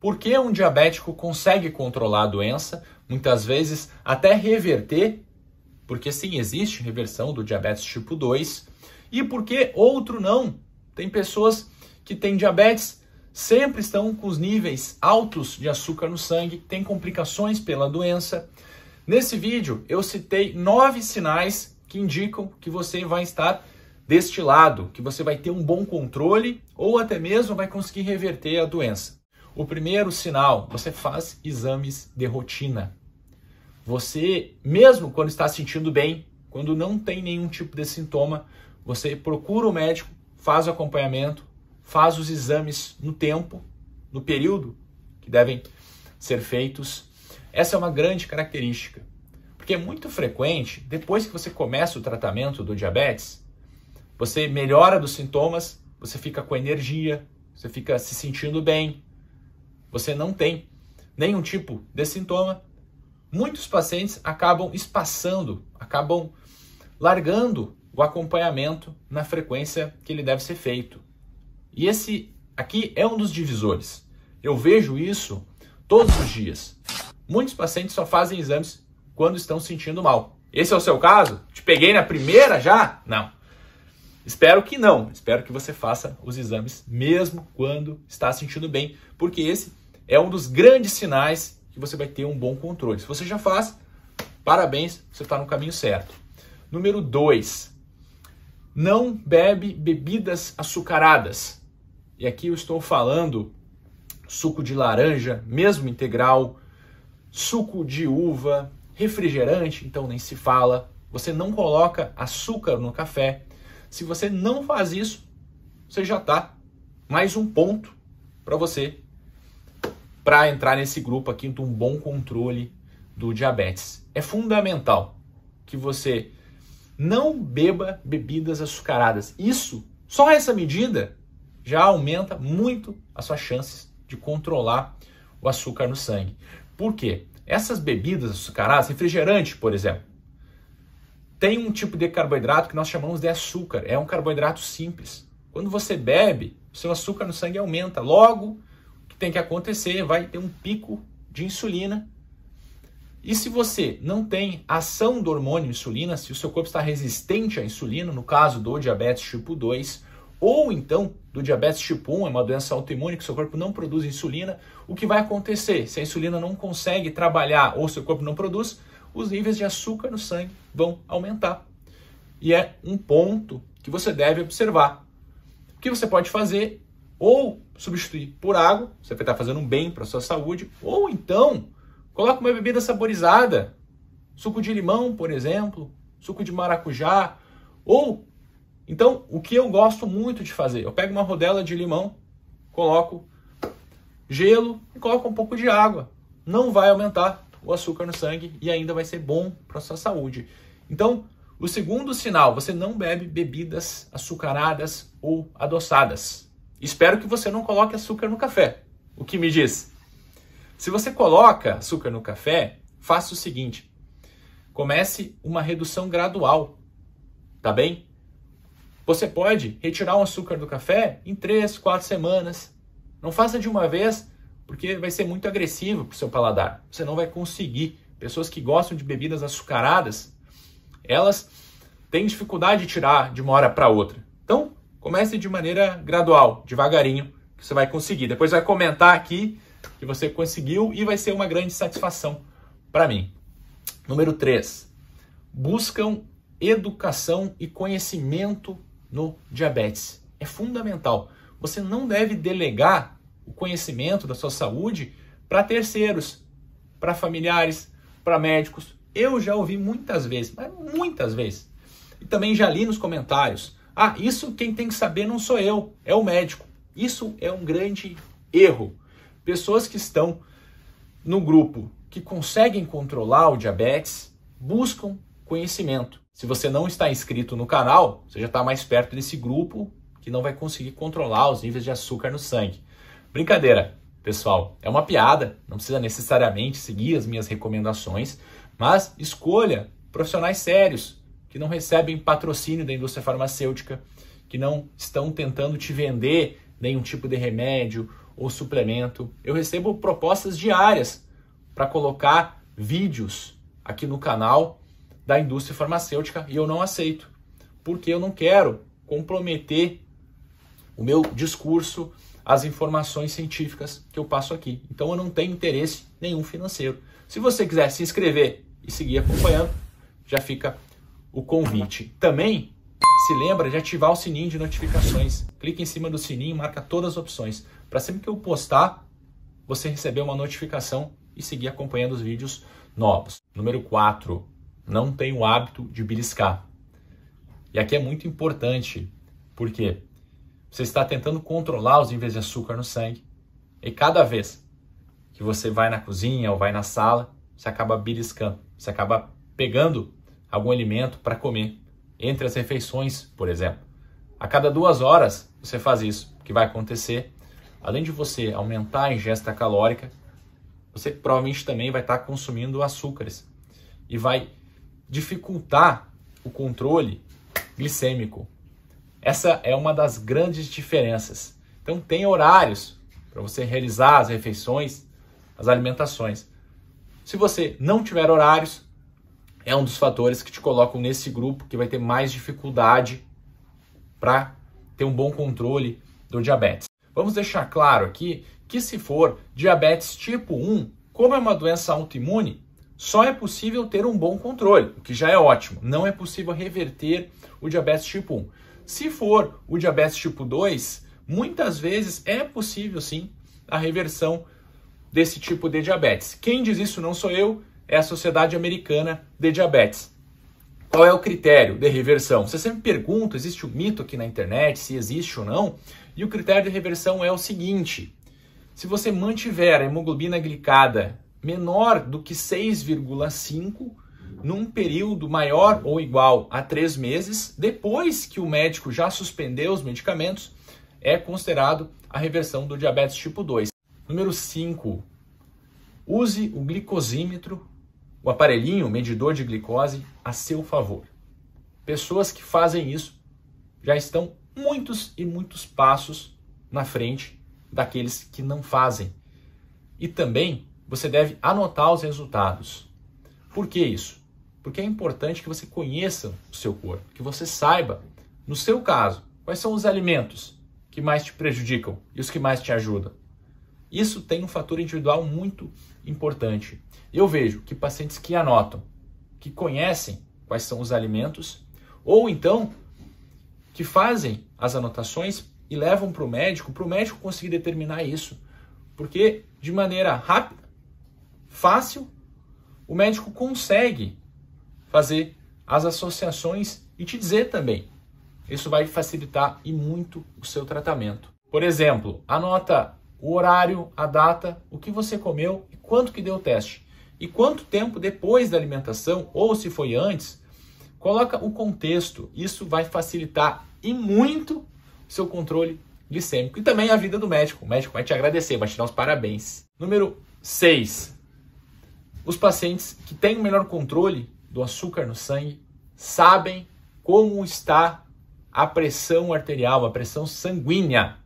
Por que um diabético consegue controlar a doença, muitas vezes até reverter? Porque sim, existe reversão do diabetes tipo 2. E por que outro não? Tem pessoas que têm diabetes, sempre estão com os níveis altos de açúcar no sangue, têm complicações pela doença. Nesse vídeo eu citei nove sinais que indicam que você vai estar deste lado, que você vai ter um bom controle ou até mesmo vai conseguir reverter a doença. O primeiro sinal, você faz exames de rotina. Você, mesmo quando está sentindo bem, quando não tem nenhum tipo de sintoma, você procura o médico, faz o acompanhamento, faz os exames no tempo, no período que devem ser feitos. Essa é uma grande característica, porque é muito frequente, depois que você começa o tratamento do diabetes, você melhora dos sintomas, você fica com energia, você fica se sentindo bem, você não tem nenhum tipo de sintoma. Muitos pacientes acabam espaçando, acabam largando o acompanhamento na frequência que ele deve ser feito. E esse aqui é um dos divisores. Eu vejo isso todos os dias. Muitos pacientes só fazem exames quando estão sentindo mal. Esse é o seu caso? Te peguei na primeira já? Não. Espero que não. Espero que você faça os exames mesmo quando está sentindo bem, porque esse é um dos grandes sinais que você vai ter um bom controle. Se você já faz, parabéns, você está no caminho certo. Número 2. Não bebe bebidas açucaradas. E aqui eu estou falando suco de laranja, mesmo integral, suco de uva, refrigerante, então nem se fala. Você não coloca açúcar no café, se você não faz isso, você já está mais um ponto para você para entrar nesse grupo aqui de um bom controle do diabetes. É fundamental que você não beba bebidas açucaradas. Isso, só essa medida já aumenta muito as suas chances de controlar o açúcar no sangue. Por quê? Essas bebidas açucaradas, refrigerante, por exemplo, tem um tipo de carboidrato que nós chamamos de açúcar. É um carboidrato simples. Quando você bebe, seu açúcar no sangue aumenta. Logo, tem que acontecer? Vai ter um pico de insulina. E se você não tem ação do hormônio insulina, se o seu corpo está resistente à insulina, no caso do diabetes tipo 2, ou então do diabetes tipo 1, é uma doença autoimune que seu corpo não produz insulina, o que vai acontecer? Se a insulina não consegue trabalhar ou seu corpo não produz, os níveis de açúcar no sangue vão aumentar. E é um ponto que você deve observar. O que você pode fazer? Ou substituir por água, você vai estar fazendo um bem para a sua saúde, ou então coloque uma bebida saborizada, suco de limão, por exemplo, suco de maracujá, ou então o que eu gosto muito de fazer, eu pego uma rodela de limão, coloco gelo e coloco um pouco de água. Não vai aumentar o açúcar no sangue e ainda vai ser bom para a sua saúde. Então, o segundo sinal, você não bebe bebidas açucaradas ou adoçadas. Espero que você não coloque açúcar no café. O que me diz? Se você coloca açúcar no café, faça o seguinte: comece uma redução gradual, tá bem? Você pode retirar o açúcar do café em três, quatro semanas. Não faça de uma vez, porque vai ser muito agressivo para o seu paladar. Você não vai conseguir. Pessoas que gostam de bebidas açucaradas, elas têm dificuldade de tirar de uma hora para outra. Então, comece de maneira gradual, devagarinho, que você vai conseguir. Depois vai comentar aqui que você conseguiu e vai ser uma grande satisfação para mim. Número 3. Buscam educação e conhecimento no diabetes. É fundamental. Você não deve delegar o conhecimento da sua saúde para terceiros, para familiares, para médicos. Eu já ouvi muitas vezes, mas muitas vezes. E também já li nos comentários: ah, isso quem tem que saber não sou eu, é o médico. Isso é um grande erro. Pessoas que estão no grupo que conseguem controlar o diabetes buscam conhecimento. Se você não está inscrito no canal, você já está mais perto desse grupo que não vai conseguir controlar os níveis de açúcar no sangue. Brincadeira, pessoal, é uma piada, não precisa necessariamente seguir as minhas recomendações, mas escolha profissionais sérios que não recebem patrocínio da indústria farmacêutica, que não estão tentando te vender nenhum tipo de remédio ou suplemento. Eu recebo propostas diárias para colocar vídeos aqui no canal da indústria farmacêutica e eu não aceito, porque eu não quero comprometer o meu discurso, as informações científicas que eu passo aqui. Então eu não tenho interesse nenhum financeiro. Se você quiser se inscrever e seguir acompanhando, já fica o convite. Também se lembra de ativar o sininho de notificações. Clique em cima do sininho, marca todas as opções, para sempre que eu postar, você receber uma notificação e seguir acompanhando os vídeos novos. Número 4. Não tenha o hábito de beliscar. E aqui é muito importante, porque você está tentando controlar os níveis de açúcar no sangue e cada vez que você vai na cozinha ou vai na sala, você acaba beliscando, você acaba pegando algum alimento para comer entre as refeições, por exemplo. A cada duas horas você faz isso. O que vai acontecer? Além de você aumentar a ingesta calórica, você provavelmente também vai estar consumindo açúcares e vai dificultar o controle glicêmico. Essa é uma das grandes diferenças. Então tem horários para você realizar as refeições, as alimentações. Se você não tiver horários, é um dos fatores que te colocam nesse grupo que vai ter mais dificuldade para ter um bom controle do diabetes. Vamos deixar claro aqui que se for diabetes tipo 1, como é uma doença autoimune, só é possível ter um bom controle, o que já é ótimo. Não é possível reverter o diabetes tipo 1. Se for o diabetes tipo 2, muitas vezes é possível sim a reversão desse tipo de diabetes. Quem diz isso não sou eu, é a Sociedade Americana de Diabetes. Qual é o critério de reversão? Você sempre pergunta, existe um mito aqui na internet, se existe ou não, e o critério de reversão é o seguinte: se você mantiver a hemoglobina glicada menor do que 6,5 num período maior ou igual a 3 meses, depois que o médico já suspendeu os medicamentos, é considerado a reversão do diabetes tipo 2. Número 5. Use o glicosímetro o aparelhinho medidor de glicose a seu favor. Pessoas que fazem isso já estão muitos e muitos passos na frente daqueles que não fazem. E também você deve anotar os resultados. Por que isso? Porque é importante que você conheça o seu corpo, que você saiba, no seu caso, quais são os alimentos que mais te prejudicam e os que mais te ajudam. Isso tem um fator individual muito importante. Eu vejo que pacientes que anotam, que conhecem quais são os alimentos, ou então que fazem as anotações e levam para o médico, para o médico conseguir determinar isso. Porque de maneira rápida, fácil, o médico consegue fazer as associações e te dizer também. Isso vai facilitar e muito o seu tratamento. Por exemplo, anota o horário, a data, o que você comeu e quanto que deu o teste. E quanto tempo depois da alimentação, ou se foi antes, coloca o contexto. Isso vai facilitar e muito seu controle glicêmico e também a vida do médico. O médico vai te agradecer, vai te dar os parabéns. Número 6. Os pacientes que têm o melhor controle do açúcar no sangue sabem como está a pressão arterial, a pressão sanguínea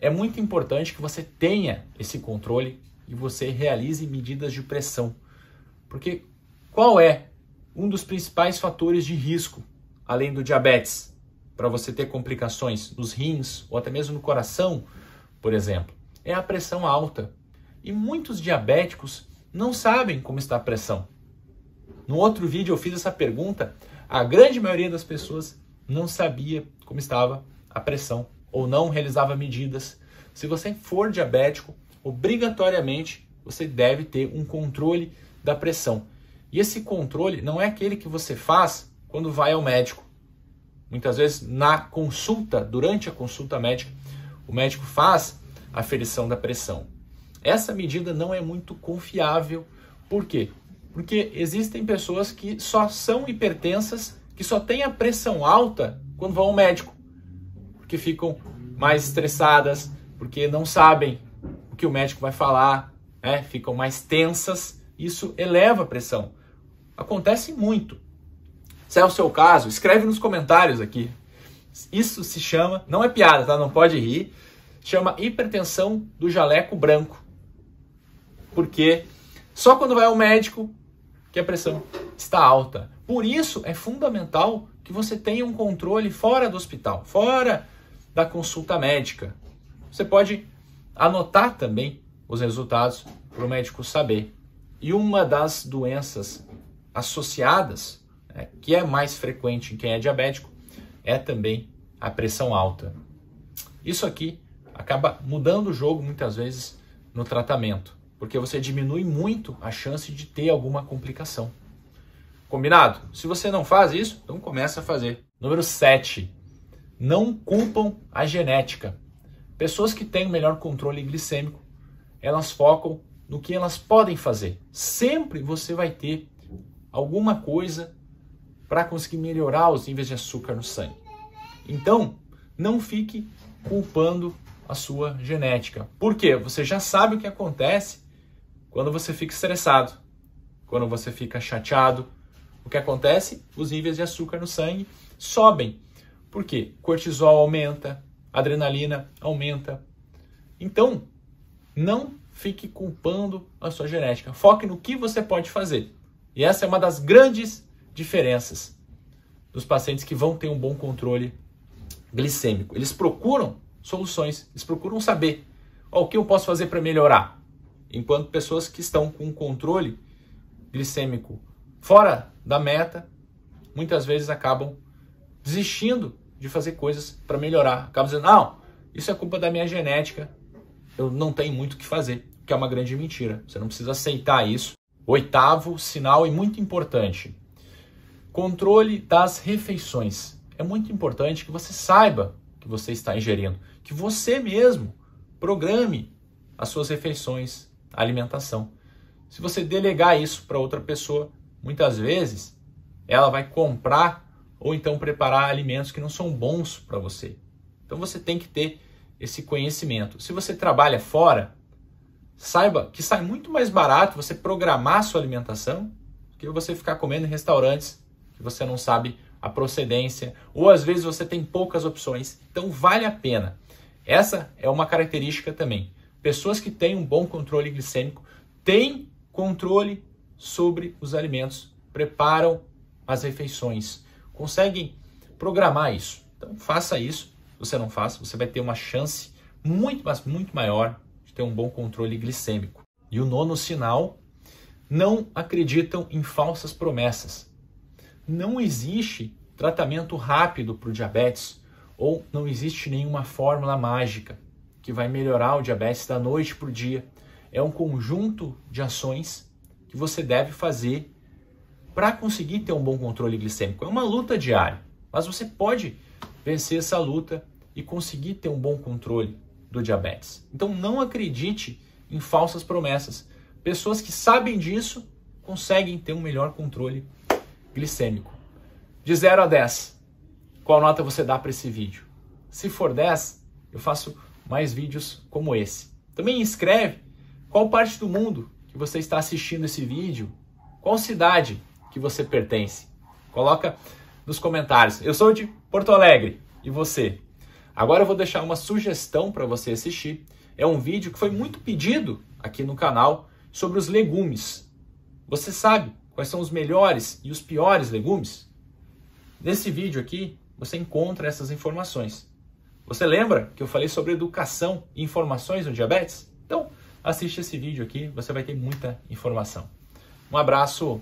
é muito importante que você tenha esse controle e você realize medidas de pressão. Porque qual é um dos principais fatores de risco, além do diabetes, para você ter complicações nos rins ou até mesmo no coração, por exemplo? É a pressão alta. E muitos diabéticos não sabem como está a pressão. No outro vídeo eu fiz essa pergunta, a grande maioria das pessoas não sabia como estava a pressão ou não realizava medidas. Se você for diabético, obrigatoriamente você deve ter um controle da pressão. E esse controle não é aquele que você faz quando vai ao médico. Muitas vezes na consulta, durante a consulta médica, o médico faz a aferição da pressão. Essa medida não é muito confiável. Por quê? Porque existem pessoas que só são hipertensas, que só têm a pressão alta quando vão ao médico, porque ficam mais estressadas, porque não sabem o que o médico vai falar, né? ficam mais tensas, isso eleva a pressão. Acontece muito. Se é o seu caso, escreve nos comentários aqui. Isso se chama, não é piada, tá? Não pode rir. chama hipertensão do jaleco branco. Porque só quando vai ao médico que a pressão está alta. Por isso é fundamental que você tenha um controle fora do hospital, fora da consulta médica. Você pode anotar também os resultados para o médico saber. E uma das doenças associadas, né, que é mais frequente em quem é diabético, é também a pressão alta. Isso aqui acaba mudando o jogo muitas vezes no tratamento, porque você diminui muito a chance de ter alguma complicação. Combinado? Se você não faz isso, então começa a fazer. Número 7. Não culpam a genética. Pessoas que têm o melhor controle glicêmico, elas focam no que elas podem fazer. Sempre você vai ter alguma coisa para conseguir melhorar os níveis de açúcar no sangue. Então, não fique culpando a sua genética. Por quê? Você já sabe o que acontece quando você fica estressado, quando você fica chateado. O que acontece? Os níveis de açúcar no sangue sobem. Por quê? Cortisol aumenta, adrenalina aumenta. Então, não fique culpando a sua genética. Foque no que você pode fazer. E essa é uma das grandes diferenças dos pacientes que vão ter um bom controle glicêmico. Eles procuram soluções, eles procuram saber ó, o que eu posso fazer para melhorar. Enquanto pessoas que estão com controle glicêmico fora da meta, muitas vezes acabam desistindo de fazer coisas para melhorar. Acabam dizendo, não, isso é culpa da minha genética, eu não tenho muito o que fazer, que é uma grande mentira. Você não precisa aceitar isso. Oitavo sinal e muito importante: controle das refeições. É muito importante que você saiba que você está ingerindo, que você mesmo programe as suas refeições, a alimentação. Se você delegar isso para outra pessoa, muitas vezes ela vai comprar ou então preparar alimentos que não são bons para você. Então você tem que ter esse conhecimento. Se você trabalha fora, saiba que sai muito mais barato você programar sua alimentação do que você ficar comendo em restaurantes que você não sabe a procedência, ou às vezes você tem poucas opções. Então vale a pena. Essa é uma característica também. Pessoas que têm um bom controle glicêmico têm controle sobre os alimentos, preparam as refeições, conseguem programar isso. Então faça isso. Se você não faz, você vai ter uma chance muito, mas muito maior de ter um bom controle glicêmico. E o nono sinal, não acreditam em falsas promessas não existe tratamento rápido para o diabetes ou não existe nenhuma fórmula mágica que vai melhorar o diabetes da noite para o dia. É um conjunto de ações que você deve fazer para conseguir ter um bom controle glicêmico. É uma luta diária, mas você pode vencer essa luta e conseguir ter um bom controle do diabetes. Então não acredite em falsas promessas. Pessoas que sabem disso conseguem ter um melhor controle glicêmico. De 0 a 10, qual nota você dá para esse vídeo? Se for 10, eu faço mais vídeos como esse. Também escreve qual parte do mundo que você está assistindo esse vídeo, qual cidade que você pertence. Coloca nos comentários. Eu sou de Porto Alegre e você? Agora eu vou deixar uma sugestão para você assistir. É um vídeo que foi muito pedido aqui no canal sobre os legumes. Você sabe quais são os melhores e os piores legumes? Nesse vídeo aqui, você encontra essas informações. Você lembra que eu falei sobre educação e informações no diabetes? Então, assiste esse vídeo aqui, você vai ter muita informação. Um abraço